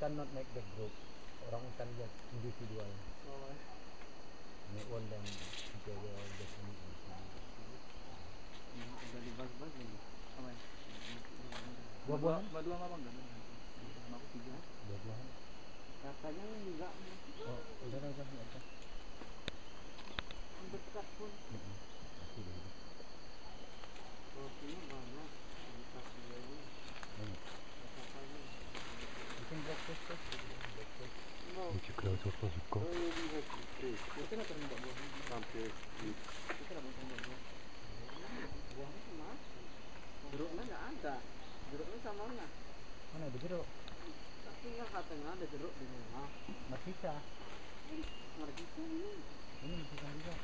cannot make the group. Orang utan just individual. Oh, Make one them together just meet udah dibahas-bahas ini. Apa ya? Buah-buahan? Berdua sama bang, ganun. Sama aku tiga. Buah-buahan. Katanya enggak, Oh, udah udah udah. udah. dekat pun. Buah. Buahnya cuma. Jeruknya ada. Jeruknya. Mana jeruk? Tapi katanya ada jeruk di ini. Juga.